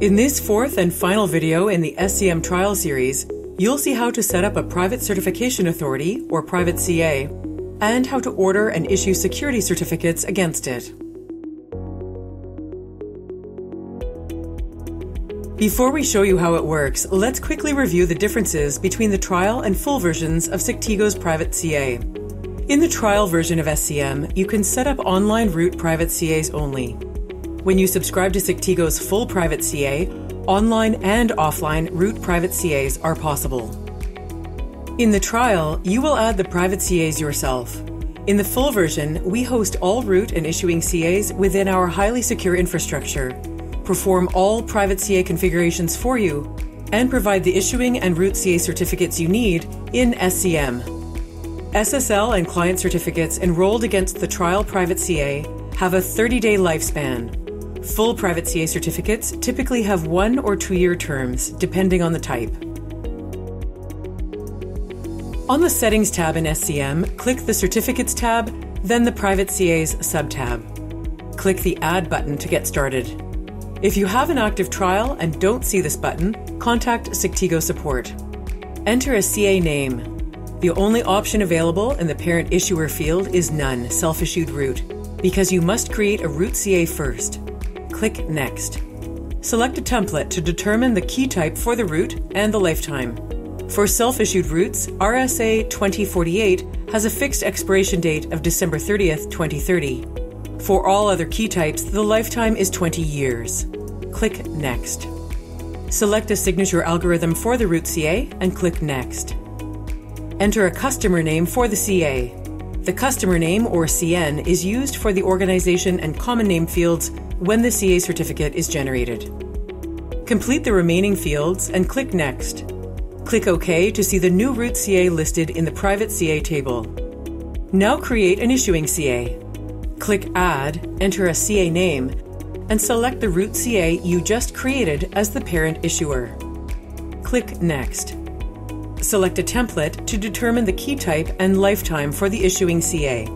In this fourth and final video in the SCM trial series, you'll see how to set up a private certification authority, or private CA, and how to order and issue security certificates against it. Before we show you how it works, let's quickly review the differences between the trial and full versions of Sectigo's private CA. In the trial version of SCM, you can set up online root private CAs only. When you subscribe to Sectigo's full private CA, online and offline root private CAs are possible. In the trial, you will add the private CAs yourself. In the full version, we host all root and issuing CAs within our highly secure infrastructure, perform all private CA configurations for you, and provide the issuing and root CA certificates you need in SCM. SSL and client certificates enrolled against the trial private CA have a 30 day lifespan Full private CA certificates typically have one or two year terms, depending on the type. On the Settings tab in SCM, click the Certificates tab, then the Private CAs subtab. Click the Add button to get started. If you have an active trial and don't see this button, contact Sectigo support. Enter a CA name. The only option available in the parent issuer field is None, self issued root, because you must create a root CA first click Next. Select a template to determine the key type for the root and the lifetime. For self issued roots, RSA 2048 has a fixed expiration date of December 30th, 2030. For all other key types, the lifetime is 20 years. Click Next. Select a signature algorithm for the root CA and click Next. Enter a customer name for the CA. The customer name, or CN, is used for the organization and common name fields when the CA certificate is generated. Complete the remaining fields and click Next. Click OK to see the new root CA listed in the private CA table. Now create an issuing CA. Click Add, enter a CA name, and select the root CA you just created as the parent issuer. Click Next. Select a template to determine the key type and lifetime for the issuing CA.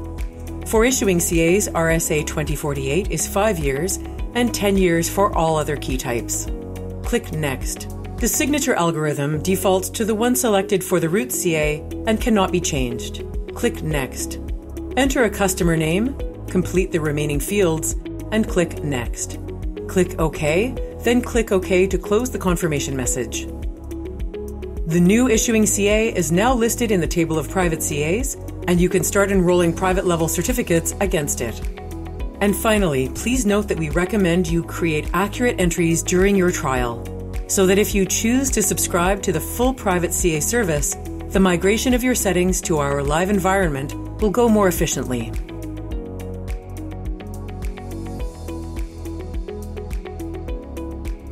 For issuing CAs, RSA 2048 is 5 years and 10 years for all other key types. Click Next. The signature algorithm defaults to the one selected for the root CA and cannot be changed. Click Next. Enter a customer name, complete the remaining fields, and click Next. Click OK, then click OK to close the confirmation message. The new issuing CA is now listed in the table of private CAs and you can start enrolling private level certificates against it. And finally, please note that we recommend you create accurate entries during your trial, so that if you choose to subscribe to the full private CA service, the migration of your settings to our live environment will go more efficiently.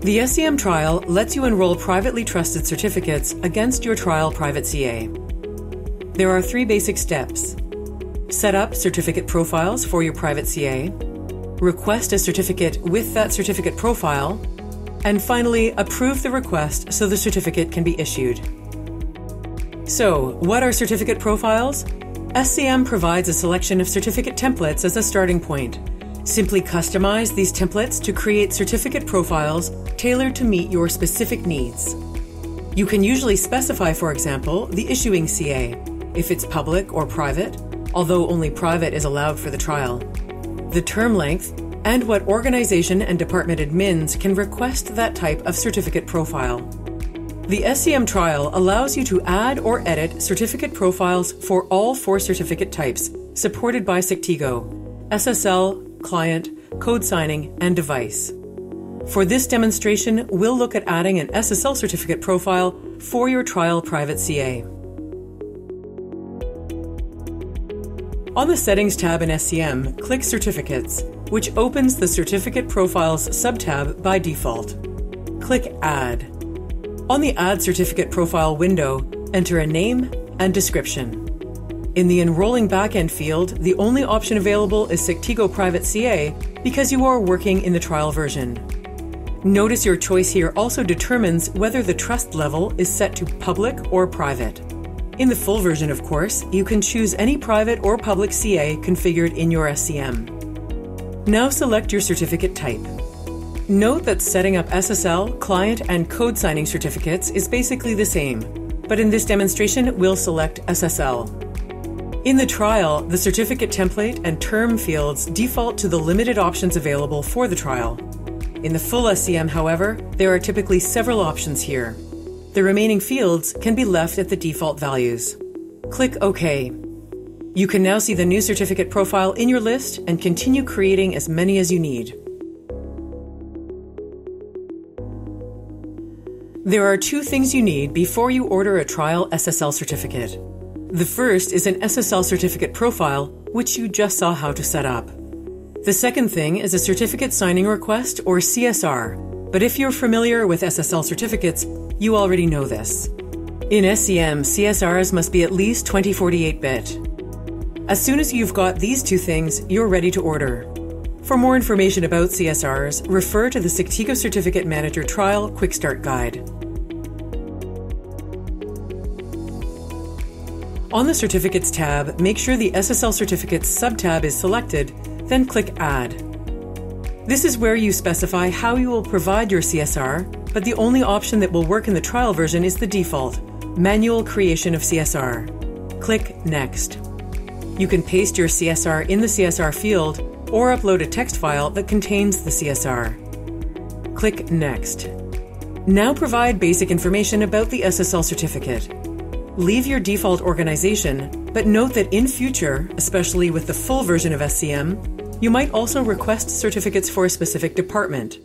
The SCM trial lets you enroll privately trusted certificates against your trial private CA. There are three basic steps. Set up certificate profiles for your private CA, request a certificate with that certificate profile, and finally, approve the request so the certificate can be issued. So, what are certificate profiles? SCM provides a selection of certificate templates as a starting point. Simply customize these templates to create certificate profiles tailored to meet your specific needs. You can usually specify, for example, the issuing CA, if it's public or private, although only private is allowed for the trial, the term length, and what organization and department admins can request that type of certificate profile. The SCM trial allows you to add or edit certificate profiles for all four certificate types supported by Sectigo SSL, client, code signing, and device. For this demonstration, we'll look at adding an SSL certificate profile for your trial private CA. On the Settings tab in SCM, click Certificates, which opens the Certificate Profiles subtab by default. Click Add. On the Add Certificate Profile window, enter a name and description. In the Enrolling Backend field, the only option available is Sectigo Private CA because you are working in the trial version. Notice your choice here also determines whether the trust level is set to public or private. In the full version, of course, you can choose any private or public CA configured in your SCM. Now select your certificate type. Note that setting up SSL, client, and code signing certificates is basically the same, but in this demonstration, we'll select SSL. In the trial, the certificate template and term fields default to the limited options available for the trial. In the full SCM, however, there are typically several options here. The remaining fields can be left at the default values. Click OK. You can now see the new certificate profile in your list and continue creating as many as you need. There are two things you need before you order a trial SSL certificate. The first is an SSL certificate profile, which you just saw how to set up. The second thing is a certificate signing request or CSR, but if you're familiar with SSL certificates, you already know this. In SCM, CSRs must be at least 2048 bit. As soon as you've got these two things, you're ready to order. For more information about CSRs, refer to the Sectigo Certificate Manager Trial Quick Start Guide. On the Certificates tab, make sure the SSL Certificates subtab is selected, then click Add. This is where you specify how you will provide your CSR, but the only option that will work in the trial version is the default manual creation of CSR. Click Next. You can paste your CSR in the CSR field or upload a text file that contains the CSR. Click Next. Now provide basic information about the SSL certificate. Leave your default organization, but note that in future, especially with the full version of SCM, you might also request certificates for a specific department.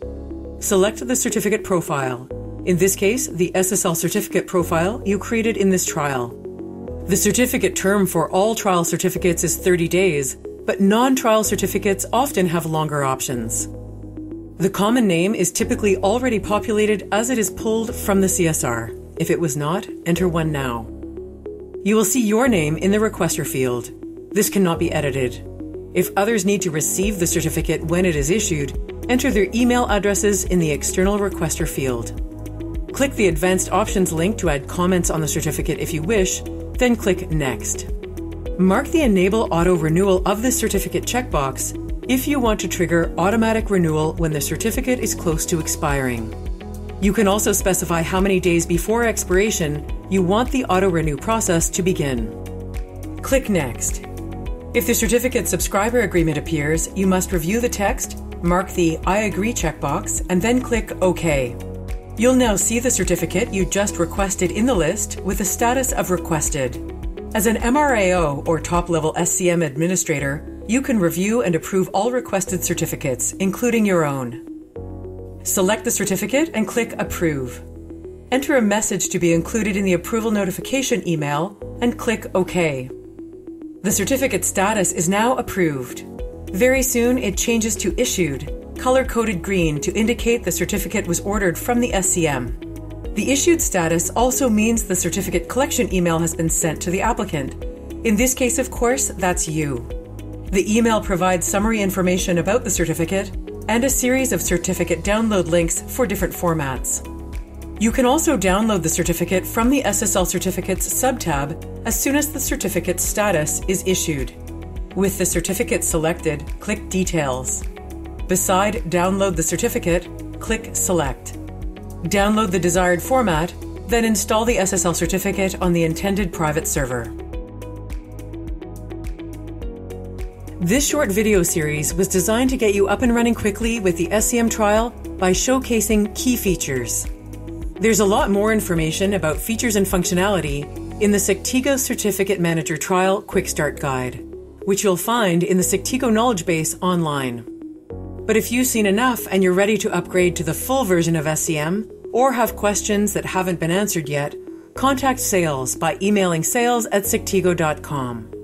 Select the certificate profile. In this case, the SSL certificate profile you created in this trial. The certificate term for all trial certificates is 30 days, but non-trial certificates often have longer options. The common name is typically already populated as it is pulled from the CSR. If it was not, enter one now. You will see your name in the requester field. This cannot be edited. If others need to receive the certificate when it is issued, enter their email addresses in the external requester field. Click the Advanced Options link to add comments on the certificate if you wish, then click Next. Mark the Enable Auto Renewal of the certificate checkbox if you want to trigger automatic renewal when the certificate is close to expiring. You can also specify how many days before expiration you want the auto renew process to begin. Click Next. If the certificate subscriber agreement appears, you must review the text, mark the I agree checkbox, and then click OK. You'll now see the certificate you just requested in the list with the status of requested. As an MRAO or top level SCM administrator, you can review and approve all requested certificates, including your own. Select the certificate and click Approve. Enter a message to be included in the approval notification email and click OK. The certificate status is now approved. Very soon it changes to Issued, color coded green to indicate the certificate was ordered from the SCM. The issued status also means the certificate collection email has been sent to the applicant. In this case, of course, that's you. The email provides summary information about the certificate and a series of certificate download links for different formats. You can also download the certificate from the SSL Certificates subtab as soon as the certificate status is issued. With the certificate selected, click Details. Beside Download the certificate, click Select. Download the desired format, then install the SSL certificate on the intended private server. This short video series was designed to get you up and running quickly with the SCM trial by showcasing key features. There's a lot more information about features and functionality in the Sectigo Certificate Manager Trial Quick Start Guide, which you'll find in the Sectigo Knowledge Base online. But if you've seen enough and you're ready to upgrade to the full version of SCM, or have questions that haven't been answered yet, contact sales by emailing sales at sectigo.com.